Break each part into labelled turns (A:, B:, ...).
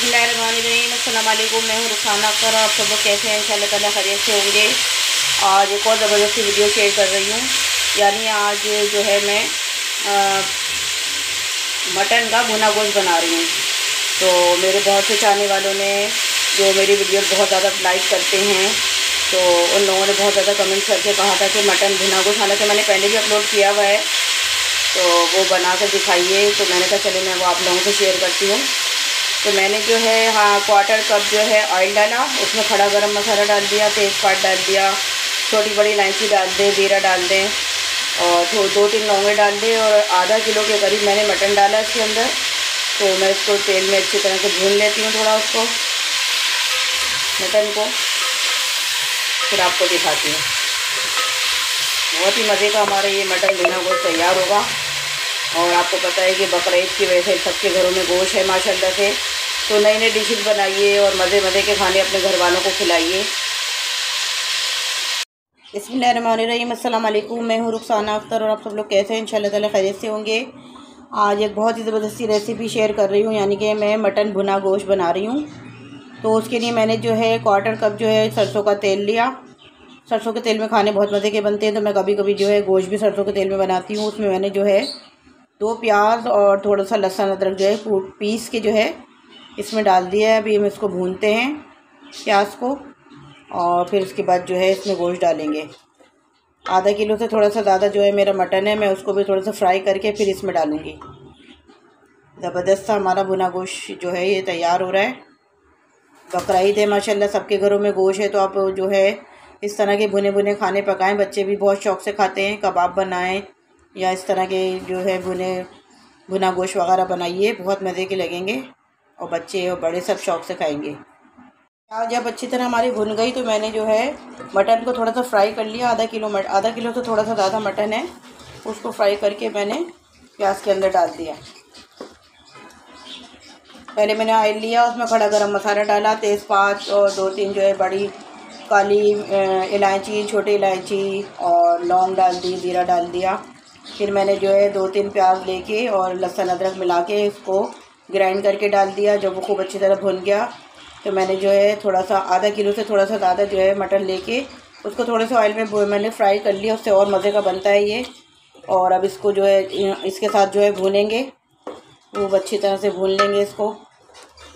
A: बसमीम अल्लाम मैं हूँ रुखाना अख्तर आप सब लोग कैसे हैं? इंशाल्लाह ताला खैरियत से होंगे। आज एक और ज़बरदस्ती वीडियो शेयर कर रही हूँ। यानी आज जो है मैं मटन का भुना गोश्त बना रही हूँ। तो मेरे बहुत से चाहने वालों ने जो मेरी वीडियो बहुत ज़्यादा लाइक करते हैं तो उन लोगों ने बहुत ज़्यादा कमेंट करके कहा था कि मटन भुना गोश्त, हालाँकि मैंने पहले भी अपलोड किया हुआ है तो वो बना कर दिखाइए। तो मैंने कहा चले मैं वो आप लोगों से शेयर करती हूँ। तो मैंने जो है हाँ क्वार्टर कप जो है ऑयल डाला। उसमें खड़ा गरम मसाला डाल दिया, तेज़पात डाल दिया छोटी बड़ी इलायची डाल दें, ज़ीरा डाल दें और थो दो तीन लौंगे डाल दें और आधा किलो के करीब मैंने मटन डाला इसके अंदर। तो मैं इसको तेल में अच्छी तरह से भून लेती हूँ थोड़ा उसको, मटन को। फिर आपको दिखाती हूँ। बहुत ही मज़े का हमारा ये मटन बिना गोश्त तैयार होगा। और आपको पता है कि बकरीद की वजह से सबके घरों में गोश्त है, माशाल्लाह से। तो नई नई डिशेज बनाइए और मज़े मज़े के खाने अपने घर वालों को खिलाइए। इसमें अस्सलाम वालेकुम मैं हूँ रुखसाना अख्तर और आप सब लोग कैसे हैं? इंशाल्लाह ताला खैरियत से होंगे। आज एक बहुत ही ज़बरदस्ती रेसिपी शेयर कर रही हूँ, यानी कि मैं मटन भुना गोश्त बना रही हूँ। तो उसके लिए मैंने जो है क्वार्टर कप जो है सरसों का तेल लिया। सरसों के तेल में खाने बहुत मज़े के बनते हैं तो मैं कभी कभी जो है गोश्त भी सरसों के तेल में बनाती हूँ। उसमें मैंने जो है दो प्याज और थोड़ा सा लहसुन अदरक जो है पीस के जो है इसमें डाल दिया है, अभी हम इसको भूनते हैं, प्याज को, और फिर उसके बाद जो है इसमें गोश्त डालेंगे। आधा किलो से थोड़ा सा ज़्यादा जो है मेरा मटन है, मैं उसको भी थोड़ा सा फ्राई करके फिर इसमें डालूँगी। ज़बरदस्त सा हमारा भुना गोश्त जो है ये तैयार हो रहा है। बकरीद है माशाल्लाह, सबके घरों में गोश्त है तो आप जो है इस तरह के भुने भुने खाने पकाएँ। बच्चे भी बहुत शौक से खाते हैं, कबाब बनाएँ, या इस तरह के जो है भुने, भुना गोश्त वगैरह बनाइए, बहुत मज़े के लगेंगे। और बच्चे और बड़े सब शौक से खाएँगे। प्याज जब अच्छी तरह हमारी भुन गई तो मैंने जो है मटन को थोड़ा सा फ्राई कर लिया, आधा किलो मट, आधा किलो से थोड़ा सा ज़्यादा मटन है, उसको फ्राई करके मैंने प्याज के अंदर डाल दिया। पहले मैंने ऑयल लिया, उसमें खड़ा गरम मसाला डाला, तेज़पात और दो तीन जो है बड़ी काली इलायची, छोटी इलायची और लौंग डाल दी, ज़ीरा डाल दिया। फिर मैंने जो है दो तीन प्याज लेके और लहसुन अदरक मिला के इसको ग्राइंड करके डाल दिया, जब वो खूब अच्छी तरह भुन गया तो मैंने जो है थोड़ा सा आधा किलो से थोड़ा सा ज़्यादा जो है मटन लेके उसको थोड़े से ऑयल में मैंने फ्राई कर लिया, उससे और मज़े का बनता है ये। और अब इसको जो है, इसके साथ जो है भूनेंगे, वो अच्छी तरह से भून लेंगे इसको।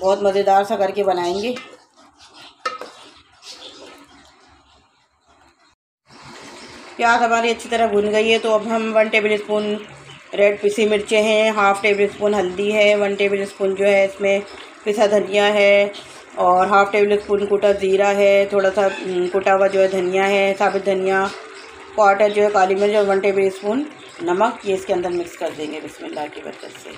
A: बहुत मज़ेदार सा करके बनाएँगे। प्याज हमारी अच्छी तरह भुन गई है तो अब हम वन टेबल स्पून रेड पिसी मिर्चें हैं, हाफ़ टेबल स्पून हल्दी है, वन टेबल स्पून जो है इसमें पिसा धनिया है और हाफ़ टेबल स्पून कुटा ज़ीरा है थोड़ा सा कुटा हुआ जो है धनिया है, साबित धनिया क्वार्टर जो है काली मिर्च और वन टेबल स्पून नमक, ये इसके अंदर मिक्स कर देंगे बिस्मिल्लाह की बरकत से।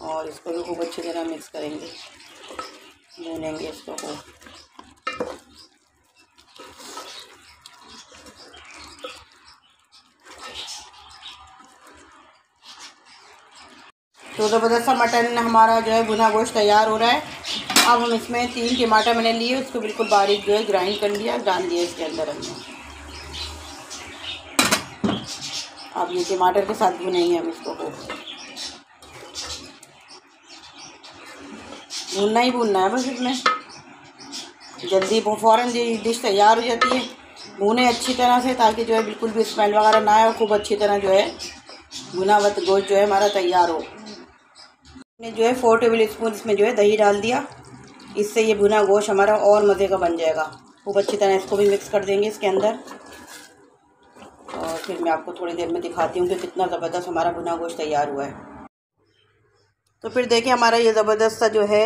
A: और इसको भी खूब अच्छी तरह मिक्स करेंगे, भूनेंगे इसको खूब। तो ज़बरदस्त मटन हमारा जो है भुना गोश्त तैयार हो रहा है। अब हम इसमें तीन टमाटर मैंने लिए, उसको बिल्कुल बारीक जो है ग्राइंड कर लिया, डाल दिया इसके अंदर हमने। अब ये टमाटर के साथ भुनेंगे हम इसको। भूनना ही भूनना है बस इसमें। जल्दी फ़ौरन डिश तैयार हो जाती है। भूने अच्छी तरह से ताकि जो है बिल्कुल भी स्मेल वगैरह ना आए और खूब अच्छी तरह जो है भुना हुआ गोश्त जो है हमारा तैयार हो। मैंने जो है फोर टेबल स्पून इसमें जो है दही डाल दिया। इससे ये भुना गोश्त हमारा और मज़े का बन जाएगा। खूब अच्छी तरह इसको भी मिक्स कर देंगे इसके अंदर। और फिर मैं आपको थोड़ी देर में दिखाती हूँ कि कितना ज़बरदस्त हमारा भुना गोश्त तैयार हुआ है। तो फिर देखिए हमारा ये ज़बरदस्त जो है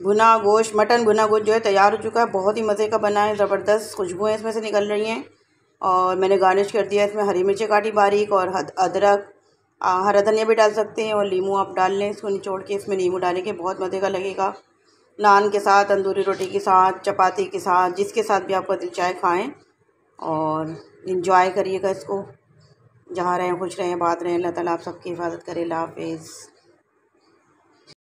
A: भुना गोश्त, मटन भुना गोश्त जो है तैयार हो चुका है। बहुत ही मज़े का बना है, ज़बरदस्त खुशबुएँ इसमें से निकल रही हैं। और मैंने गार्निश कर दिया इसमें हरी मिर्ची काटी बारीक और अदरक हरा धनिया भी डाल सकते हैं और लीमू आप डाल लें इसको निचोड़ के, इसमें नींबू डालेंगे बहुत मज़े का लगेगा। नान के साथ, तंदूरी रोटी के साथ, चपाती के साथ, जिसके साथ भी आपका दिल चाय खाएँ और इन्जॉय करिएगा इसको। जहाँ रहें, खुश रहें, बात रहें, अल्लाह ताला आप सबकी हिफाजत करे हाफिज़।